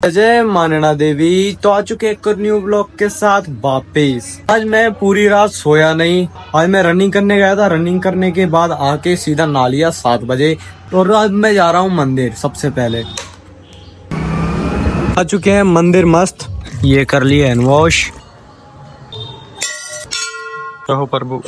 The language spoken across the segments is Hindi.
जय मानना देवी तो आ चुके एक न्यू ब्लॉग के साथ वापिस। आज मैं पूरी रात सोया नहीं, आज मैं रनिंग करने गया था। रनिंग करने के बाद आके सीधा नालिया सात बजे और आज मैं जा रहा हूँ मंदिर सबसे पहले। आ चुके हैं मंदिर मस्त, ये कर लिए हैंड वॉश कहो प्रभु।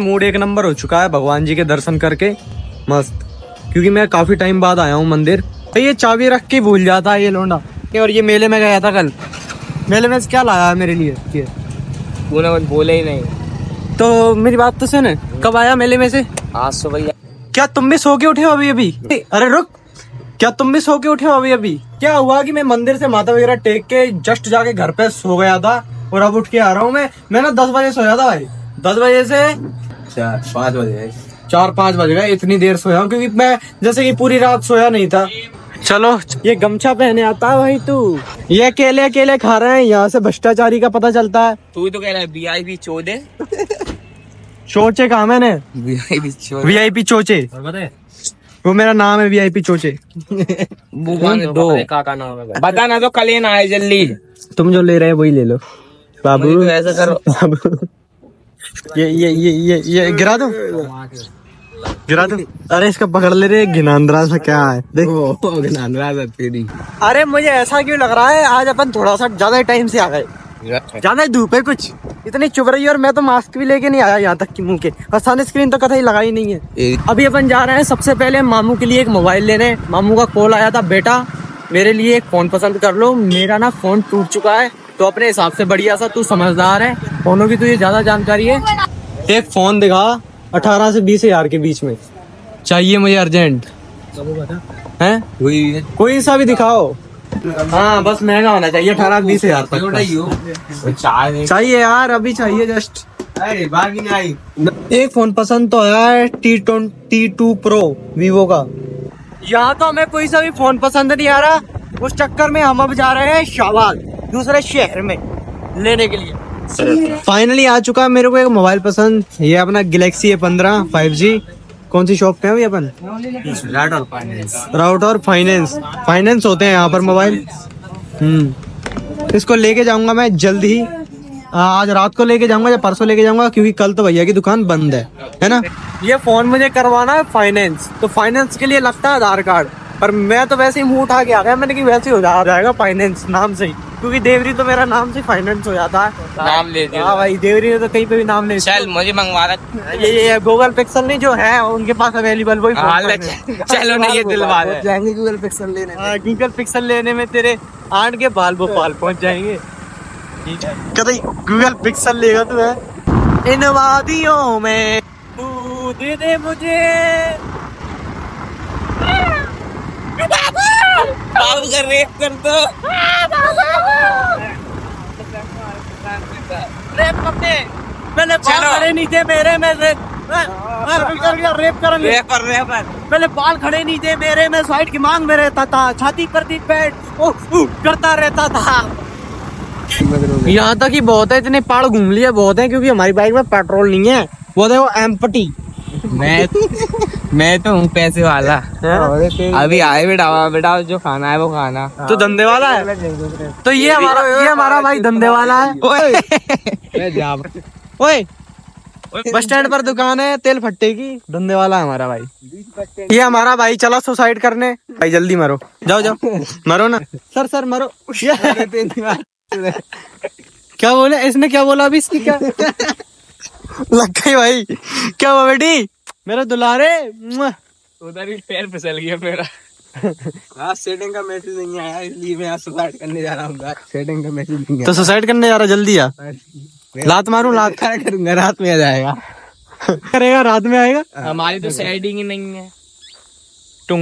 मूड एक नंबर हो चुका है भगवान जी के दर्शन करके। मस्त। क्योंकि मैं काफ़ी टाइम बाद आया हूँ मंदिर। तो ये चाबी रख के भूल जाता है ये लोंडा। और ये मेले में गया था कल। मेले में क्या लाया है मेरे लिए? ये। बोले बोले ही नहीं। तो मेरी बात तो सुन। कब आया मेले में से? आज सुबह क्या तुम भी सो के उठे हो अभी अभी? अरे रुक। क्या तुम भी सो के उठे हो अभी अभी? क्या हुआ कि मैं मंदिर से माता वगैरह टेक के जस्ट जाके घर पे सो गया था? और अब उठ के आ रहा हूँ मैं। मैं ना दस बजे सोया था भाई। दस बजे से चार पाँच बजे। चार पाँच बज गए इतनी देर सोया हूँ क्योंकि मैं जैसे कि पूरी रात सोया नहीं था। चलो ये गमछा पहने आता है भाई तू। ये अकेले अकेले खा रहे हैं यहाँ से भ्रष्टाचारी का पता चलता है। तू तो कह रहा है बी आई पी चौदह चोचे कहा मैंने? बी आई पी चोचे। वो मेरा नाम है वीआईपी चोचे। दो। का नाम है बता ना तो कल ही ना आए जल्दी। तुम जो ले रहे हो वही ले लो। बाबू। तो ऐसा करो। बाबू। ये ये ये ये ये गिरा दो। गिरा दो। अरे इसका पकड़ ले रे घिनांद्रा सा क्या है? देख। तेरी। अरे मुझे ऐसा क्यों लग रहा है? आज अपन थोड़ा सा ज़्यादा टाइम से आ गए। ज़्यादा ही धूप है कुछ। इतनी चुभ रही है और मैं तो मास्क भी लेके नहीं आया यहाँ तक कि मुँह के। और सन स्क्रीन तो कतई लगाई नहीं है। अभी अपन जा रहे हैं सबसे पहले मामू के लिए एक मोबाइल लेने। मामू का कॉल आया था बेटा मेरे लिए एक फ़ोन पसंद कर लो। मेरा ना फ़ोन टूट चुका है। तो अपने हिसाब से बढ़िया सा तू समझदार है। फोनों की तुझे ज़्यादा जानकारी है। एक फ़ोन दिखा अठारह से बीस हज़ार के बीच में। चाहिए मुझे अर्जेंट। है? कोई सा भी दिखाओ। हाँ बस महँगा होना चाहिए अठारह बीस हज़ार तक। चाहिए यार अभी चाहिए जस्ट। अरे बाकी आई। एक फ़ोन पसंद तो आया है T twenty two pro Vivo का। यहाँ तो हमें कोई सा भी फ़ोन पसंद नहीं आ रहा। उस चक्कर में हम अब जा रहे हैं शाबाद दूसरे शहर में लेने के लिए। फाइनली आ चुका है मेरे को एक मोबाइल पसंद। ये अपना गैलेक्सी ए पंद्रह फाइव जी कौन सी शॉप पे है अपन? राउट और फाइनेंस फाइनेंस होते हैं यहाँ पर मोबाइल हम्म। इसको लेके जाऊँगा मैं जल्द ही। आज रात को लेके जाऊँगा या परसों लेके जाऊँगा क्योंकि कल तो भैया की दुकान बंद है। है ना? ये फ़ोन मुझे करवाना है फाइनेंस तो फाइनेंस के लिए लगता है आधार कार्ड पर मैं तो वैसे ही मुँह उठा के आ गया। मैंने कि वैसे ही हो जाएगा फाइनेंस नाम से ही। क्योंकि देवरी तो मेरा नाम से फाइनेंस हो जाता है। नाम ले दे हाँ भाई देवरी ने तो कहीं पे भी नाम नहीं चल मुझे मंगवा रहा ये ये गूगल पिक्सल नहीं जो है उनके पास अवेलेबल वही हाँ, फ़ोन चलो ना, ये दिलवा जाएँगे गूगल पिक्सल लेने। हाँ गूगल पिक्सल लेने में तेरे आठ के बाल भोपाल पहुँच जाएँगे। कदई गूगल पिक्सल लेगा तू है? इन वादियों में तू दे दे मुझे। बाबू का रेप कर दो। रेप करते मैंने बाल खड़े नहीं थे मेरे में रेप मैं- मैं रेप कर गया, रेप रेपर रेपर पहले बाल खड़े नहीं थे मेरे में साइड की मांग में रहता था। छाती पर थी पैट ओ, करता रहता था। यहाँ तक ही बहुत है इतने पहाड़ घूम लिए बहुत है क्योंकि हमारी बाइक में पेट्रोल नहीं है। वो देखो एम्पटी मैं मैं तो हूँ पैसे वाला। अभी आए बेटा बेटा जो खाना है वो खाना। तो धंधे वाला है? तो ये हमारा ये हमारा भाई धंधे वाला है? ओए। बस स्टैंड पर दुकान है तेल फट्टे की। धंधे वाला है हमारा भाई। ये हमारा भाई चला सुसाइड करने। भाई जल्दी मरो। जाओ जाओ। मरो ना। सर सर मरो। क्या बोले? इसने क्या बोला अभी इसकी क्या? लग गई भाई। क्या हुआ बेटी? मेरे दुलारे उधर ही पैर फिसल गया मेरा। आज सेटिंग का मैसेज नहीं आया इसलिए मैं आज सुसाइड करने जा रहा हूँ सेटिंग का मैसेज नहीं तो सुसाइड करने जा रहा जल्दी आ? लात मारूं लात? आया करूँगा रात में आ जाएगा। करेगा रात में आएगा? हमारी तो सेटिंग ही नहीं है। टू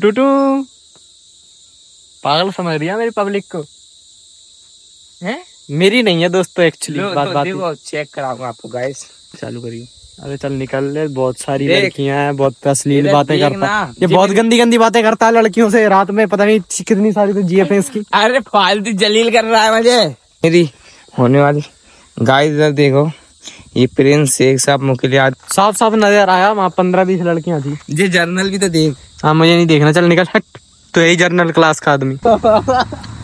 टू टू पागल समझ रही है मेरी पब्लिक को? हैं? मेरी नहीं है दोस्तों एक्चुअली बात तो बात देखो चेक कराऊँगा आपको गाइस चालू करिए अरे चल निकल ले बहुत सारी। लड़कियाँ हैं बहुत अश्लील बातें करता ये बहुत गंदी गंदी बातें करता है लड़कियों से रात में पता नहीं कितनी सारी तो जीएफ है इसकी अरे फालतू जलील कर रहा है मुझे। मेरी होने वाली गाइस इधर देखो ये प्रिंस एक साहब मुके लिए साफ़ साफ़ नज़र आया वहाँ पंद्रह बीस लड़कियाँ थी। ये जर्नल भी तो देख। हाँ मुझे नहीं देखना। चल निकल हट। तो यही जर्नल क्लास का आदमी।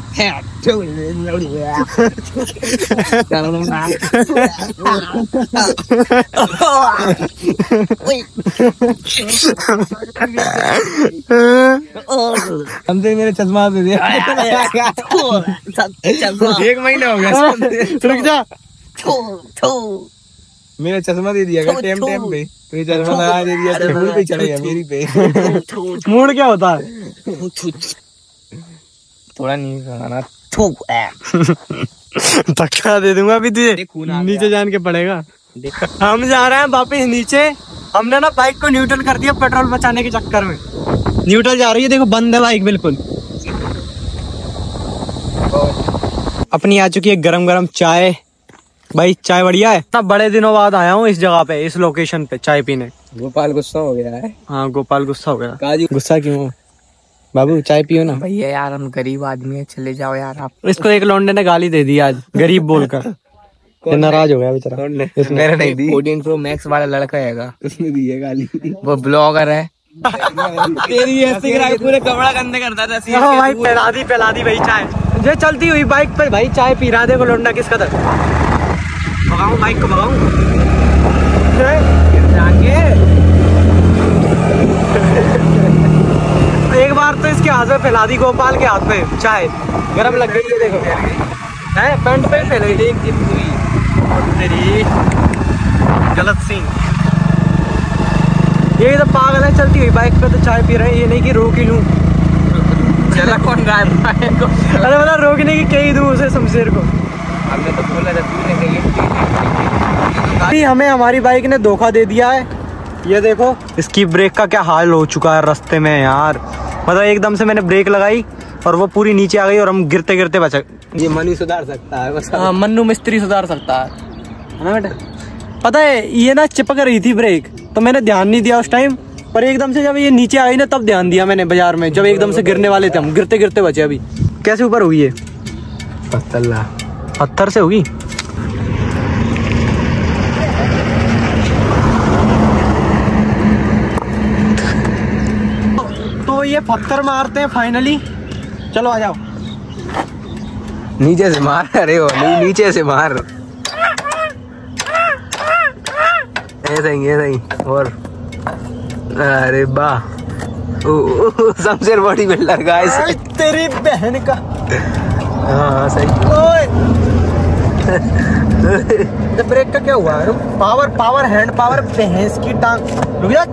हमसे मेरे चश्मा दे दिया एक महीना हो गया। रुक जा। मेरा चश्मा दे दिया टेम टेम पे। तो चश्मा लगा दे दिया तो पे चढ़ गया मेरी पे। मूड क्या होता है? थोड़ा नहीं खाना धक्का दे दूँगा अभी तुझे। नीचे जान के पड़ेगा। हम जा रहे हैं वापस नीचे। हमने ना बाइक को न्यूट्रल कर दिया पेट्रोल बचाने के चक्कर में। न्यूट्रल जा रही है देखो बंद है बाइक बिल्कुल। अपनी आ चुकी है गरम गरम चाय। भाई चाय बढ़िया है। इतना बड़े दिनों बाद आया हूँ इस जगह पे इस लोकेशन पे चाय पीने। गोपाल गुस्सा हो गया है। हाँ गोपाल गुस्सा हो गया। काजू। गुस्सा क्यों? बाबू चाय पियो ना। भैया यार हम गरीब आदमी है चले जाओ यार आप इसको एक लौंडे ने गाली दे दी आज गरीब बोलकर। नाराज़ हो गया बेचारा। मेरा नहीं दी। फोर्टीन प्रो मैक्स वाला लड़का हैगा उसने दी है गाली। वो ब्लॉगर है। तेरी ऐसे पूरे कपड़ा गंदे करता था हाँ भाई पिला दी पिला दी भाई चाय। ये चलती हुई बाइक पे भाई चाय पी रहा देखो लौंडा किसका तक भगाऊं बाइक को भगाऊं? एक बार तो इसके हाथ में, फैला दी गोपाल के हाथ में चाय गरम लग गई देखो। है? पैंट पे फैल गई एक दिन हुई तेरी गलत सीन ये तो पागल है, चलती हुई बाइक पे तो चाय पी रहे हैं। ये नहीं कि रोक ही लूँ। चला, कौन गायब अरे मतलब रोकने की कही दूँ उसे, शमशेर को। हमने तो बोला था तूने कही हमें हमारी बाइक ने धोखा दे दिया है। ये देखो, इसकी ब्रेक का क्या हाल हो चुका है रास्ते में, यार। मतलब एकदम से मैंने ब्रेक लगाई और वो पूरी नीचे आ गई और हम गिरते गिरते बचा। ये मनी सुधार सकता है बस। हाँ मन्नू मिस्त्री सुधार सकता है। है ना बेटा? पता है ये ना चिपक रही थी ब्रेक तो मैंने ध्यान नहीं दिया उस टाइम पर एकदम से जब ये नीचे आई ना तब ध्यान दिया मैंने बाज़ार में जब एकदम से गिरने वाले थे हम गिरते गिरते बचे अभी। कैसे ऊपर हुई है पत्थर से होगी? तो ये पत्थर मारते हैं फाइनली चलो आ जाओ। नीचे से मार अरे वो नहीं नीचे से मार। ऐसा ही ऐसा ही और अरे वाह। शमशेर बॉडी बिल्डर गाइस तेरी बहन का। हाँ हाँ, सही। ओए। तो ब्रेक का क्या हुआ? पावर पावर हैंड पावर भैंस की टांग। रुक जा।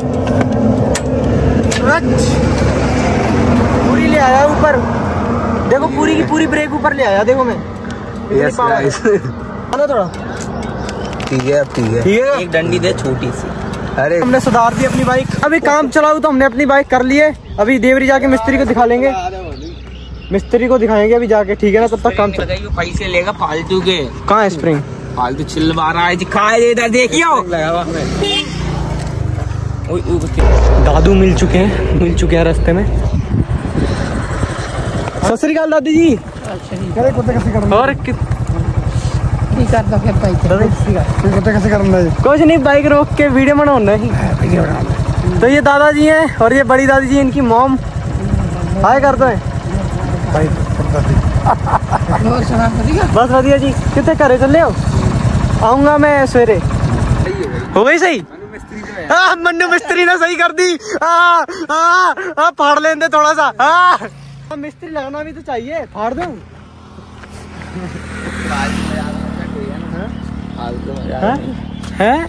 पूरी ले आया ऊपर। देखो पूरी की पूरी ब्रेक ऊपर ले आया देखो मैं। यस गाइस आना थोड़ा। ठीक है अब ठीक है। ठीक है? एक डंडी दे छोटी सी। अरे। हमने सुधार दी अपनी बाइक अभी काम चलाऊ तो हमने अपनी बाइक कर लिए अभी देवरी जाके मिस्त्री को दिखा लेंगे। मिस्त्री को दिखाएँगे अभी जाके ठीक है ना? तब तक काम चल पैसे लेगा फालतू के। कहाँ है स्प्रिंग फालतू चिल्ला रहा है दिखाए दे इधर देखियो ओए, ओए, बच्चे। दादू मिल चुके हैं मिल चुके हैं रास्ते में। सत श्री अकाल दादी जी और कि- कुछ नहीं बाइक रोक के वीडियो बनाना है तो ये दादाजी हैं और ये बड़ी दादी जी इनकी मॉम हाय करते हैं बस बढ़िया जी। कितने करे चल हो? आऊँगा मैं सवेरे। हो गई सही? हाँ मन्नू मिस्त्री ने सही कर दी। हाँ हाँ हाँ फाड़ लेंदे थोड़ा सा। हाँ। मिस्त्री लगना भी तो चाहिए फाड़ दूँ? हाँ? हैं?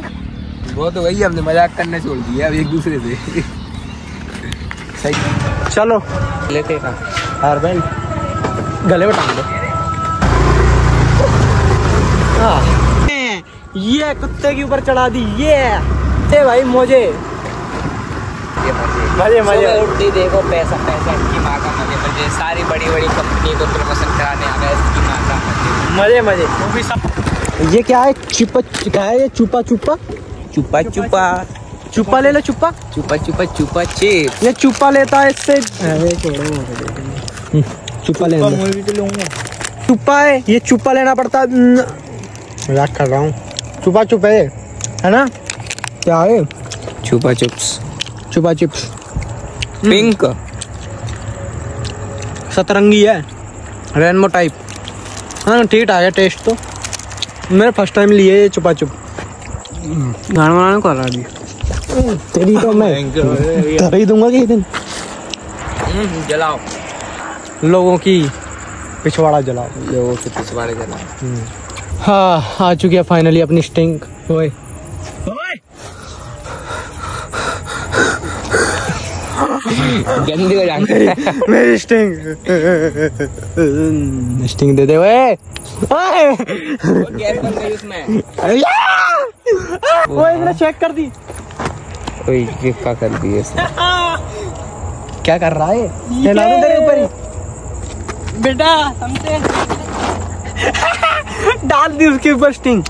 वो तो वही हमने मज़ाक करना छोड़ दिया अब एक दूसरे से। सही चलो। लेते हार बैंड गले में टांग दो हाँ। ये कुत्ते के ऊपर चढ़ा दी ये। भाई मुझे ये मज़े मज़े। उठते देखो पैसा पैसा इसकी माँ का मज़े मज़े। सारी बड़ी बड़ी कंपनी को प्रमोशन कराने आ गए इसकी माँ का मज़े। मज़े मज़े। वो भी सब ये क्या है? चुपा क्या है ये? चुपा चुपा? चुपा चुपा चुपा। ले लो चुपा। चुपा चुपा चुपा चिप ये चुपा लेता है इससे। चुपा ले चुपा है। ये चुपा लेना पड़ता है। मज़ाक कर रहा हूँ। छुपा छुप है है ना? क्या है? छुपा चिप्स। छुपा चिप्स। पिंक। सतरंगी है। रेनबो टाइप हाँ ठीक ठाक है टेस्ट तो। मैंने फ़र्स्ट टाइम लिए ये छुपा छुप गाना बनाने को आ रहा अभी तेरी तो मैं कर ही दूँगा किसी दिन। जलाओ। लोगों की पिछवाड़ा जलाओ। लोगों के पिछवाड़े जलाओ। हाँ आ चुकी है फाइनली अपनी स्टिंग ओए। गंदी हो जाती मेरी स्टिंग स्टिंग दे दे ओए। ओए। गैस बन गई उसमें। ओए मैंने चेक कर दी। ओए क्या कर दिए इसने क्या कर रहा है? चला दो तेरे ऊपर ही। बेटा हमसे डाल दी उसके ऊपर स्टिंग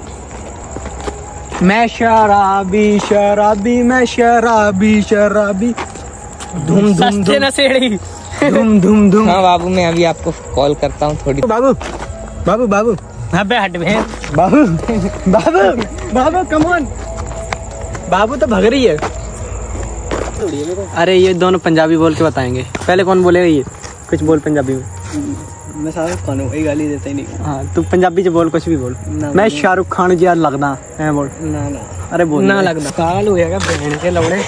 मैं शराबी शराबी मैं शराबी शराबी। धूम धूम धूम। नशेड़ी। धूम धूम धूम। हाँ बाबू मैं अभी आपको कॉल करता हूँ थोड़ी बाबू बाबू बाबू। अबे हट बे बाबू बाबू बाबू कम ऑन बाबू तो भग रही है। अरे ये दोनों पंजाबी बोल के बताएँगे। पहले कौन बोलेगा ये? कुछ बोल पंजाबी में। मैं सारा खान वही गाली देता ही नहीं। हाँ तू पंजाबी च बोल कुछ भी बोल। ना, मैं शाहरुख खान जी यार लगदा है बोल। ना ना। अरे बोल ना लगदा। काल हो जाएगा बहन के लवड़े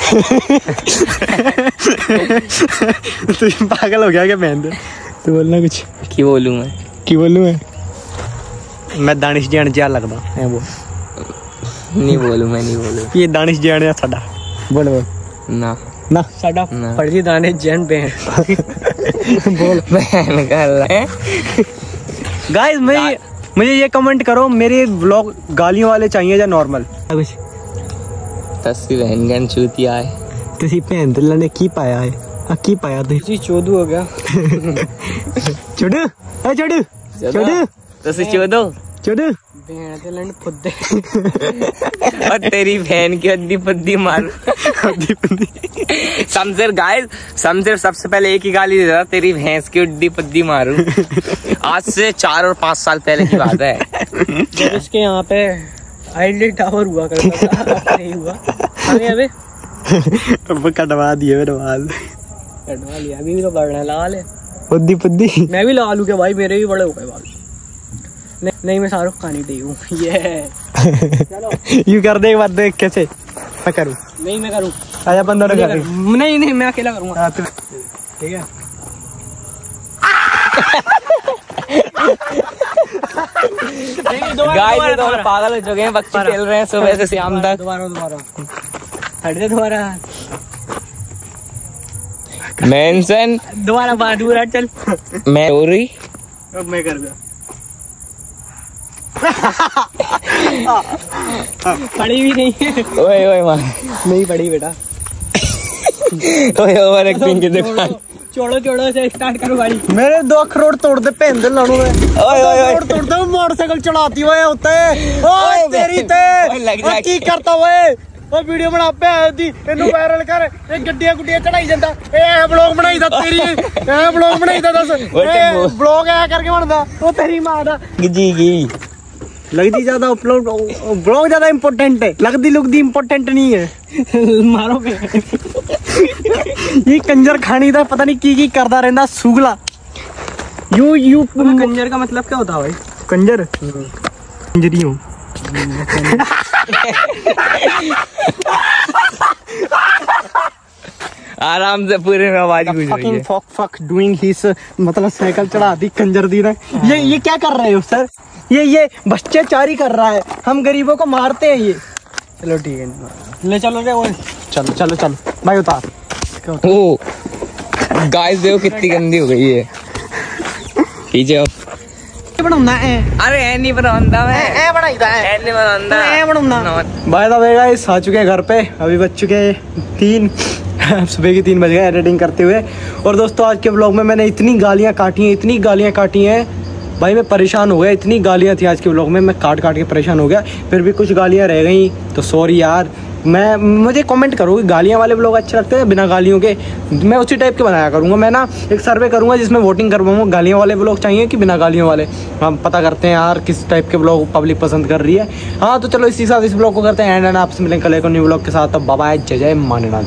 तू पागल हो गया क्या बहन दे? तू बोलना कुछ। की बोलूँ मैं? की बोलूँ मैं? मैं दानिश जान जिया लगदा। है बोल। नहीं बोलूँ मैं नहीं बोलूँ। ये दानिश जान है साडा? बोल बोल। ना। ना? साडा? फर्जी दाने जैन बहन बोल। बहन कर रहा है। गाइस मैं मुझे ये कमेंट करो मेरे ब्लॉग गालियों वाले चाहिए या नॉर्मल कुछ? तस्वीर बहन गन चूतिया है ਤੁਸੀਂ ਭੈਣ ਦੇ ਲਣੇ ਕੀ ਪਾਇਆ ਹੈ ਆ ਕੀ ਪਾਇਆ ਤੁਸੀਂ जी चौदू हो गया ਚੁੜ ਏ ਚੁੜ ਚੁੜ तस्वीर चौदो ਚੁੜ बहन के लंड फुद्दे और तेरी बहन की अद्दी पद्दी मार शमशेर गाइस शमशेर सबसे पहले एक ही गाली देता था तेरी भैंस की उड्डी पद्दी मारू आज से चार और पाँच साल पहले की बात है जब इसके यहाँ पे आईडी टावर हुआ करता था नहीं हुआ। अबे अब। कटवा दिए मेरे बाल कटवा लिया अभी भी तो बढ़ना है लाल है। पुद्दी पुद्दी मैं भी लगा लूँ क्या भाई? मेरे भी बड़े हो गए बाल। नहीं, नहीं मैं शाहरुख खान ही दी हूँ। ये। यू कर दे एक बार देख कैसे। मैं करूँ। नहीं मैं करूँ। आजा बंदों ने कर। नहीं नहीं मैं अकेला करूँगा। ठीक है। गाइस ये तो पागल हो चुके हैं बच्चे खेल रहे हैं सुबह से शाम तक। दोबारा दोबारा। हट जा दोबारा। मेंशन। दोबारा बाहर दूर हट चल। मैं चोरी। अब मैं कर गया। पड़ी भी नहीं है। ओए ओए माँ नहीं पड़ी बेटा। ओए ओवर एक्टिंग की दुकान। छोड़ो मेरे दो करोड़ तोड़ दे भेंदे लाणो है तोड़ दे मोटरसाइकिल चलाती हुए होते तेरी ते की करता ओए वीडियो बना वायरल कर ए चढ़ाई जंदा ज़्यादा अपलोड ज़्यादा इंपॉर्टेंट है लगदी लुकदी नहीं है मारो ये कंजर खानी था पता नहीं की की करता रहता सूगला। यू यू कंजर का मतलब क्या होता है भाई? कंजर? कंजरी हूँ आराम से पूरे में आवाज़ गुज रही है। फक फक डूइंग हिज मतलब साइकिल चढ़ा दी कंजर दी ना। ये ये क्या कर रहे हो सर ये ये बच्चे चारी कर रहा है। हम गरीबों को मारते हैं ये। चलो ठीक है। ले चलो रे चलो चलो चलो। भाई उतार। ओ गाइस देखो कितनी गंदी हो गई है पीछे आ चुके हैं घर पे। अभी बच चुके हैं तीन। सुबह के तीन बज गए एडिटिंग करते हुए। और दोस्तों आज के ब्लॉग में मैंने इतनी गालियाँ काटी हैं इतनी गालियाँ काटी हैं। भाई मैं परेशान हो गया इतनी गालियाँ थी आज के ब्लॉग में। मैं काट काट के परेशान हो गया। फिर भी कुछ गालियाँ रह गई। तो सॉरी यार। मैं, मुझे कमेंट करो कि गालियाँ वाले ब्लॉग अच्छे लगते हैं बिना गालियों के। मैं उसी टाइप के बनाया करूँगा। मैं ना एक सर्वे करूँगा जिसमें वोटिंग करवाऊँगा। गालियाँ वाले ब्लॉग चाहिए कि बिना गालियों वाले? हम पता करते हैं यार किस टाइप के ब्लॉग पब्लिक पसंद कर रही है। हाँ तो चलो इसी साथ इस ब्लॉग को करते हैं। एंड एंड आपसे मिलेंगे कल न्यू ब्लॉग के साथ। अब बाबा जय जय माने ना